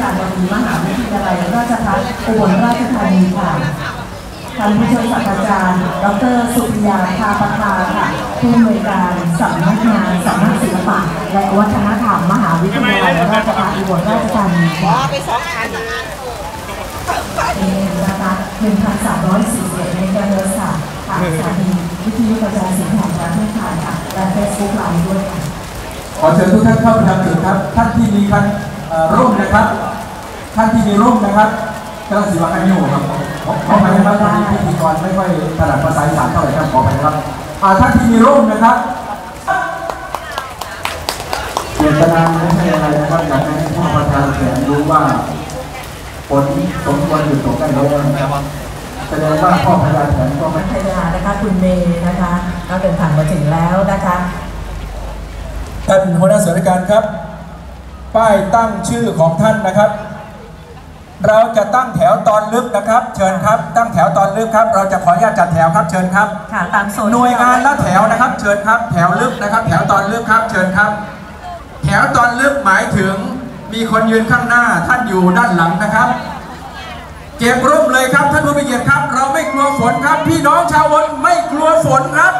การบดีมหาวิทยาลัยราชภัฏอุบลราชธานีค่ะท่านผู้ช่วยศาสตราจารย์ ดร สุริยาคาปภาค่ะ ผู้อำนวยการสำนักงานสำนักศิลปะ และวัฒนธรรมมหาวิทยาลัยราชภัฏอุบลราชธานีค่ะไปสองคันเองนะคะ1,341ในการเดินสาค่ะสถานีวิทยุกระจายเสียงแห่งประเทศไทยค่ะ และเฟซบุ๊กไลฟ์ด้วยค่ะ ขอเชิญทุกท่านเข้าประจำจุดครับ ท่านที่มีคันเอ่อร่มนะครับ ท่านที่มีร่มนะครับกำลังสีวากันอยู่ครับขอขอไปนะครับวันนี้พิธีกรไม่ค่อยถนัดภาษาอีสานเท่าไหร่ครับขอไปนะครับอ่าท่านที่มีร่มนะครับเจตนาไม่ใช่อะไรนะครับอยากให้ผู้ประธานเสียงรู้ว่าผลสมควรหยุดตกได้แล้วนะครับแสดงว่าพ่อพญาแถนก็ไม่พัทยานะคะคุณเมย์นะคะก็เดินทางมาถึงแล้วนะคะท่านหัวหน้าส่วนราชการครับ ป้ายตั้งชื่อของท่านนะครับ เราจะตั้งแถวตอนลึกนะครับ เชิญครับ ตั้งแถวตอนลึกครับ เราจะขออนุญาตจัดแถวครับ เชิญครับ ค่ะตามโซนหน่วยงานละแถวนะครับ เชิญครับ แถวลึกนะครับ แถวตอนลึกครับ เชิญครับ แถวตอนลึกหมายถึงมีคนยืนข้างหน้า ท่านอยู่ด้านหลังนะครับ เก็บร่มเลยครับ ท่านผู้มีเกียรติครับ เราไม่กลัวฝนครับ พี่น้องชาวอุบลไม่กลัวฝนครับ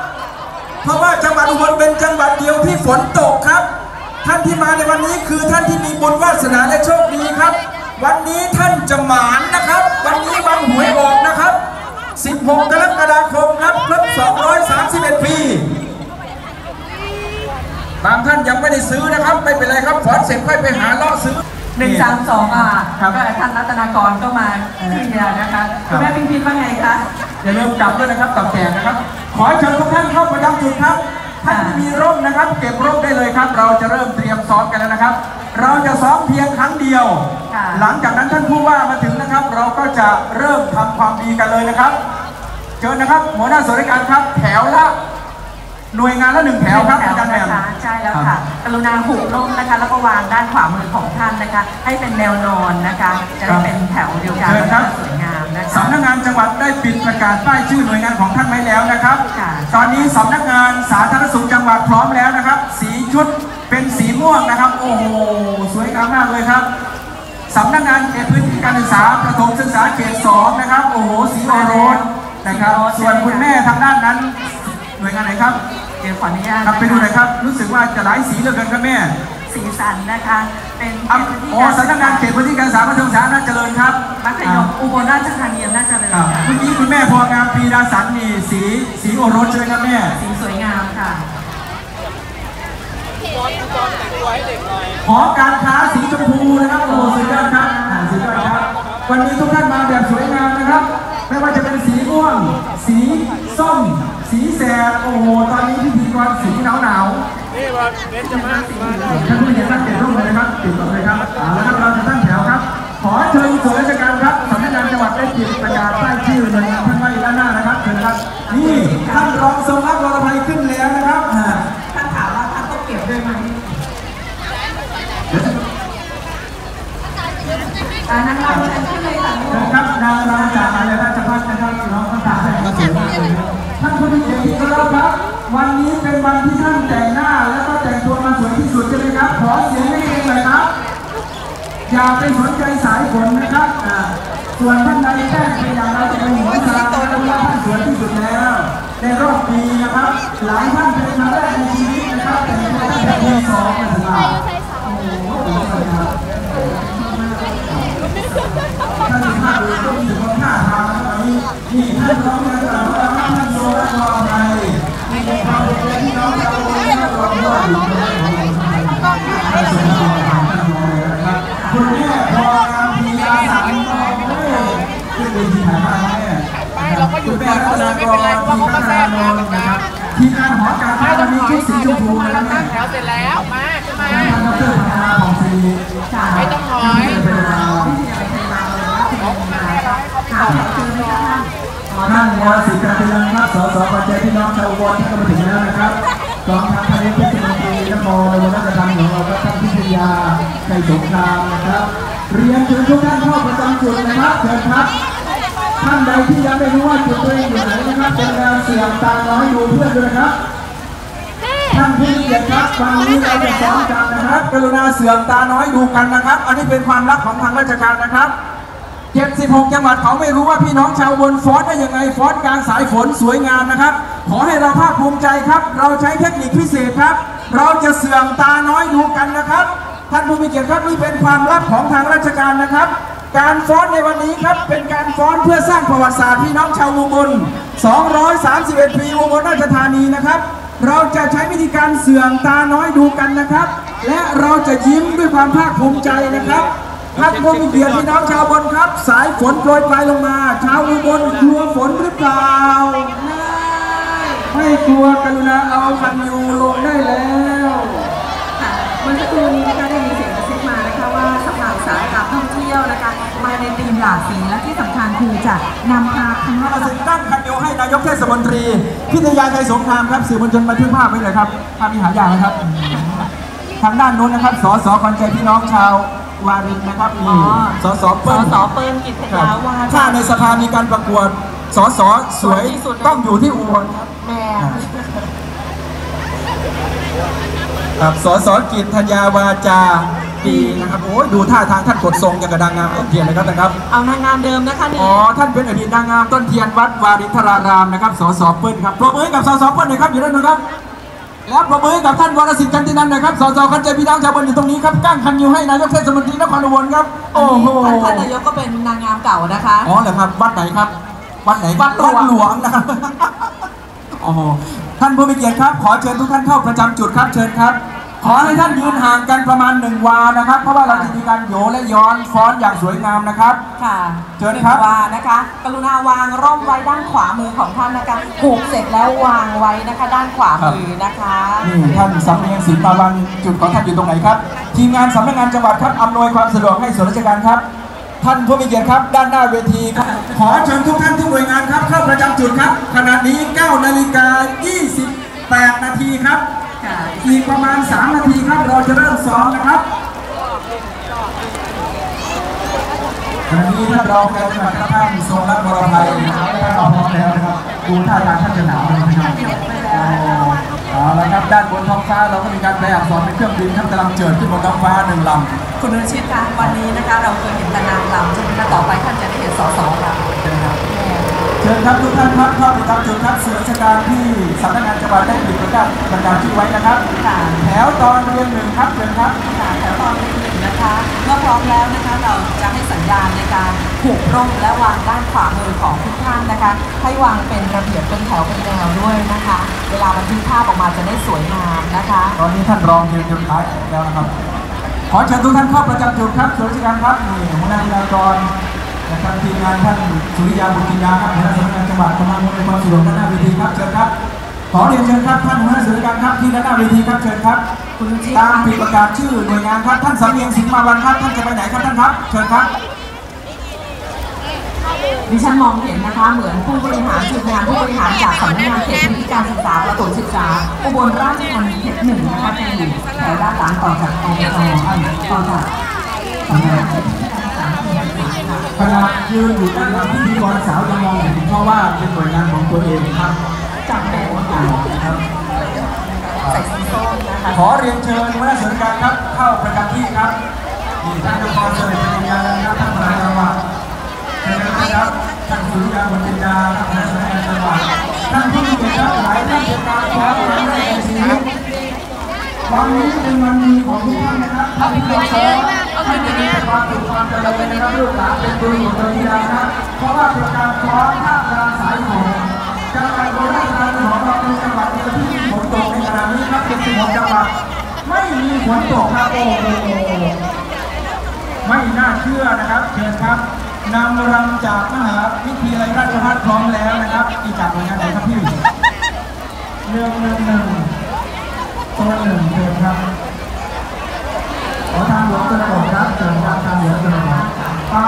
เพราะว่าจังหวัดอุบลเป็นจังหวัดเดียวที่ฝนตกครับ ท่านที่มาในวันนี้คือท่านที่มีบุญวาสนาและโชคดีครับ วันนี้ท่านจะหมานนะครับ วันนี้วันหวยออกนะครับ 16 กรกฎาคมครับครบ 231 ปี บางท่านยังไม่ได้ซื้อนะครับ ไม่เป็นไรครับฝอนเสร็จค่อยไปหาเลาะซื้อหนึ่งสามสองอะครับก็ท่านรัตนากรก็มาเคลียร์นะคะคุณแม่พิมพินว่าไงคะอย่าลืมจับด้วยนะครับจับแจกนะครับ ขอเชิญทุกท่านเข้าประจำจุดครับท่านที่มีร่มนะครับ เก็บร่มได้เลยครับ เราจะเริ่มเตรียมซ้อมกันแล้วนะครับ เราจะซ้อมเพียงครั้งเดียวค่ะ หลังจากนั้นท่านผู้ว่ามาถึงนะครับ เราก็จะเริ่มทำความดีกันเลยนะครับเชิญนะครับหัวหน้าส่วนราชการครับ แถวละหน่วยงานละหนึ่งแถวครับอาจารย์แหม่มนะคะใช่แล้วค่ะ กรุณาหุบร่มนะคะ แล้วก็วางด้านขวามือของท่านนะคะ ให้เป็นแนวนอนนะคะ จะได้เป็นแถวเดียวกันเชิญครับสวยงามนะคะสำนักงานจังหวัดได้ปิดประกาศป้ายชื่อหน่วยงานของท่านไว้แล้วนะครับค่ะตอนนี้สำนักงานสาธารณสุขจังหวัดพร้อมแล้วนะครับ สีชุดเป็นสีม่วงนะครับ โอ้โห สวยงามมากเลยครับ สำนักงานเขตพื้นที่การศึกษาประถมศึกษาเขตสองนะครับ โอ้โหสีโอโรสนะครับ ส่วนคุณแม่ทางด้านนั้นหน่วยงานไหนครับเดี๋ยวขออนุญาตครับไปดูหน่อยครับ รู้สึกว่าจะหลายสีเหลือเกินครับแม่ สีสันนะคะ เป็นอะโอ้สำนักงานเขตพื้นที่การศึกษาประถมศึกษาน่าเจริญครับมัธยมอุบลราชธานีอำนาจเจริญอ่าค่ะเมื่อกี้คุณแม่พองามปีดาสันนี่สีสีโอรสใช่ไหมครับแม่ สีสวยงามค่ะหอการค้าสีชมพูนะครับโอ้ วันนี้ทุกท่านมาแบบสวยงามนะครับ ไม่ว่าจะเป็นสีม่วง สีส้ม สีแสดโอ้โห ตอนนี้พิธีกรสีหนาวหนาวๆนี่ว่าเป็นจะมาสิท่านผู้มีเกียรติตั้งเกียรติร่วมเลยนะครับติดต่อเลยครับเอาละครับเราจะตั้งแถวครับ ขอเชิญส่วนราชการครับสำนักงานจังหวัดได้ปิดประกาศป้ายชื่อหน่วยงานท่านไว้ด้านหน้านะครับเชิญครับ นี่ท่านรองทรงรับวรภัยขึ้นแล้วนะครับอ่า ท่านถามว่าท่านต้องเก็บด้วยไหม อ่านั่งรำเชิญขึ้นเลยค่ะลูเชิญกครับนางรำจากอะไรราชพัฒนะครับน้องทั้งสามานก็สวยมากเลยท่านผู้มีเกียรติที่เคารพครับ วันนี้เป็นวันที่ท่านแต่งหน้า แล้วก็แต่งตัวมาสวยที่สุดใช่ไหมครับ ขอเสียงให้เองเลยครับ อย่าไปสนใจสายฝนนะครับส่วนท่านใดแจ้งไปอย่างไรจะเป็นหัวสารเพราะว่าท่านสวยที่สุดแล้ว ในรอบปีนะครับ หลายท่านเป็นครั้งแรกในชีวิตนะครับแต่งตัวท่านเป็นปีสองนะครับอ้โหสุดยอดครับท่านสุภาพบุรุษ ก็มีความท่าทางนะครับวันนี้นี่ท่านร้องเรียนกับเราท่านโซและรอไทยมีความเป็นพี่น้องชาวโบราณรอด้วยอยู่ในของท่านสวยงามท่านรอเลยนะครับคุณแม่พองามพีอาสามก็เฮ้ยขึ้นเวทีถ่ายภาพแม่คุณแม่รัตนากรทีมพัฒนานนนะครับทีมงานหอการค้าวันนี้ชุดสีชมพูนะครับแม่แถวเสร็จแล้วมาขึ้นมาดรพัฒนาของศรีไม่ต้องถอย เป็นประธานค่ะคือไม่ค่ะท่านวรศิษย์การเตือนครับสสปัจจัยพี่น้องชาวอุบลที่ก็มาถึงแล้วนะครับกองทัพพาณิชย์เทศมนตรีนครอุบลราชธานีของเราท่านพิทยาไก่สงครามนะครับ เรียนเชิญทุกท่านเข้าประจำจุดนะครับเชิญครับท่านใดที่ยังไม่รู้ว่าจุดตัวเองอยู่ไหนนะครับเป็นการเสี่ยงตาน้อยดูเพื่อนด้วยนะครับท่านผู้มีเกียรติครับวันนี้เราจะสอนกันนะครับ กรุณาเสื่อมตาน้อยดูกันนะครับ อันนี้เป็นความลับของทางราชการนะครับ 76 จังหวัดเขาไม่รู้ว่าพี่น้องชาวบนฟอนได้ยังไงฟอนกลางสายฝนสวยงามนะครับ ขอให้เราภาคภูมิใจครับ เราใช้เทคนิคพิเศษครับ เราจะเสื่อมตาน้อยดูกันนะครับ ท่านผู้มีเกียรติครับนี่เป็นความลับของทางราชการนะครับ การฟ้อนในวันนี้ครับเป็นการฟ้อนเพื่อสร้างประวัติศาสตร์พี่น้องชาวอุบล231 ปีอุบลราชธานีนะครับ เราจะใช้วิธีการเสื่อมตาน้อยดูกันนะครับ และเราจะยิ้มด้วยความภาคภูมิใจนะครับท่านผู้มีเกียรติพี่น้องชาวบน สายฝนโปรยปลายลงมา ชาวอุบลกลัวฝนหรือเปล่า ไม่กลัวกรุณาเอาคันยูลงได้แล้วค่ะเมื่อสักครู่นี้นะคะได้มีเสียงกระซิบมานะคะว่าสภาอุตสาหกรรมท่องเที่ยวนะคะมาในธีมหลากสีและที่สำคัญคือจะนำพาคณะ เราจะตั้งคันยูให้นายกเทศมนตรีพิทยาชัยสงครามครับสื่อมวลชนบันทึกภาพไว้เลยครับภาพมีหายากไหมครับ ทางด้านโน้นนะครับสสขวัญใจพี่น้องชาว วารินนะครับนี่สสสเปิ้ลสเปิ้ลกิตครับยาวาถ้าในสภามีการประกวดสสสวยต้องอยู่ที่อุบลครับแม่ครับสสกิจธัญญาวาจาดีนะครับโอ้ยดูท่าทางท่านกดทรงอย่างกระดังงามต้นเทียนเลยครับนะครับเอานางงามเดิมนะคะนี่อ๋อท่านเป็นอดีตนางงามต้นเทียนวัดวารินทรารามนะครับสสเปิ้ลครับปรบมือให้กับสสเปิ้ลหน่อยครับอยู่ด้านนู้นครับ แล้วปรบมือให้กับท่านวรสิทธิ์กันตินันท์นะครับสสคันใจพี่น้องชาวบ้านอยู่ตรงนี้ครับก้างคันอยู่ให้นายกเทศมนตรีนครอุบลครับ โอ้โหท่านนายกก็เป็นนางงามเก่านะคะ อ๋อเหรอครับวัดไหนครับ วัดไหนวัดหลวงหลวงนะครับโอ้โหท่านผู้มีเกียรติครับ ขอเชิญทุกท่านเข้าประจำจุดครับเชิญครับ ขอให้ท่านยืนห่างกันประมาณหนึ่งวานะครับ เพราะว่าเราจะมีการโยและย้อนฟ้อนอย่างสวยงามนะครับ ค่ะเชิญครับว่านะคะ กรุณาวางร่มไว้ด้านขวามือของท่านนะคะผูกเสร็จแล้ววางไว้นะคะ ด้านขวามือนะคะนี่ท่านสำเนียงศิลปาวันจุดของท่านอยู่ตรงไหนครับ ทีมงานสำนักงานจังหวัดครับอำนวยความสะดวกให้ส่วนราชการครับ ท่านผู้มีเกียรติครับด้านหน้าเวทีครับขอเชิญทุกท่านทุกหน่วยงานครับเข้าประจำจุดครับขณะนี้9นาฬิกา28นาทีครับค่ะ อีกประมาณ 3 นาทีครับเราจะเริ่มซ้อมนะครับวันนี้ท่านรองนายกนะครับท่านทรงรักบรภัยนะครับท่านรองพร้อมแล้วนะครับดูท่าทางท่านจะหนาวเลยนะครับเอาละครับด้านบนท้องฟ้าเราก็มีการแปลอักษรเป็นเครื่องบินครับกำลังเจิดขึ้นบนท้องฟ้าหนึ่งลำคุณอนุชิตคะวันนี้นะคะเราเคยเห็นแต่นางรำใช่ไหมคะต่อไปท่านจะได้เห็นสสรำเชิญครับ เชิญครับทุกท่านครับเข้าประจำจุดครับสื่อราชการที่สำนักงานจังหวัดได้ปิดประกาศประกาศชื่อไว้นะครับค่ะแถวตอนเรียนหนึ่งครับเชิญครับค่ะแถวตอนที่หนึ่งนะคะเมื่อพร้อมแล้วนะคะเราจะให้สัญญาณในการผูกร่มและวางด้านขวามือของทุกท่านนะคะ ให้วางเป็นระเบียบเป็นแถวเป็นแนวด้วยนะคะ เวลาบันทึกภาพออกมาจะได้สวยงามนะคะ ตอนนี้ท่านรองยืนอยู่ท้ายแล้วนะครับขอเชิญทุกท่านเข้าประจำจุดครับส่วนราชการครับนี่หัวหน้าวิทยากร นะครับทีมงานท่านสุริยาบุตรกินยาครับหัวหน้าสำนักงานจังหวัดกำลังในความสะดวกด้านหน้าเวทีครับเชิญครับ ขอเรียนเชิญครับท่านหัวหน้าส่วนราชการครับที่ด้านหน้าเวทีครับเชิญครับตามปิดประกาศชื่อหน่วยงานครับท่านสำเนียงสิงห์มาวันครับท่านจะไปไหนครับท่านครับเชิญครับดิฉันมองเห็นนะคะเหมือนผู้บริหารจุดงานผู้บริหารจากสำนักงานเขตพื้นที่การศึกษาประถมศึกษาอุบลราชธานีเขตหนึ่งนะคะจะอยู่แถวด้านหลังต่อจากอบตต่อจากสำนัก ขณะยืนอยู่ด้านหลังพิธีกรสาวยังมองเห็นเพราะว่าเป็นหน่วยงานของตัวเองครับจากแนวอ่าครับใส่สีส้มนะคะขอเรียนเชิญหัวหน้าส่วนราชการครับ เข้าประจำที่ครับนี่ท่านนครเสด็จเป็นยานนะครับท่านประธานจังหวัดเชิญนะครับท่านสุริยาบุญจินดาครับหัวหน้าส่วนราชการจังหวัดท่านผู้มีเกียรติครับหลายท่านเป็นการขอครั้งแรกในชีวิตวันนี้เป็นวันดีของทุกท่านนะครับท่าน ผู้ชมท่านจะมีความสุขความเจริญนะครับลูกหลานเป็นบุญของตัวที่ได้นะครับเพราะว่าเป็นการฟ้อนท่ามกลางสายฝนจังหวัดโบราณของเราเป็นจังหวัดเดียวที่มีฝนตกในขณะนี้ครับเป็นสิบหกจังหวัดไม่มีฝนตกครับโอ้โหไม่น่าเชื่อนะครับเชิญครับนำรำจากมหาวิทยาลัยราชภัฏพร้อมแล้วนะครับอีกจากหน่วยงานไหนครับพี่เรื่องหนึ่งหนึ่งตัวหนึ่งเชิญครับขอทางหลวงตระก เชิญครับทางหลวงตระกป้า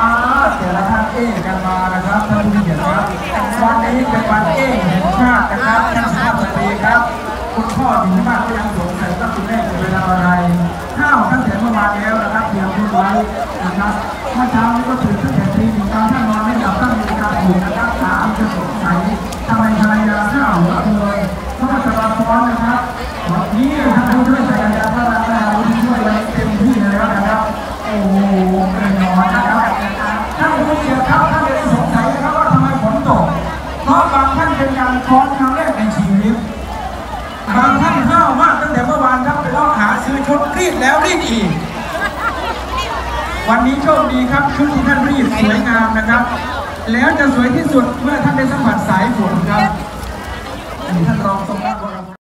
แต่ละท่านเอ้กันมานะครับท่านผู้เกียรติครับวันนี้เป็นวันเองแห่งชาตินะครับท่านสุภาพสตรีครับ คุณพ่อถึงที่บ้านก็ยังสงสัยว่าคุณแม่จะเวลาอะไรข้าวตั้งแต่เมื่อวานแล้วนะครับเตรียมพูดไว้นะครับเมื่อเช้านี้ก็ตื่นตั้งแต่ตีหนึ่งตอนท่านนอนไม่หลับตั้งนาฬิกาปลุกนะครับ พราะบางท่านเป็นการคอนครั้งแรกในชีวิตบางท่านห้าวมากตั้งแต่เมื่อวานครับไปลอกหาซื้อชุดรีดแล้วรีดอีก วันนี้โชคดีครับชุดที่ท่านรีดสวยงามนะครับ แล้วจะสวยที่สุดเมื่อท่านได้สัมผัสสายฝนครับท่านรองทรงรับ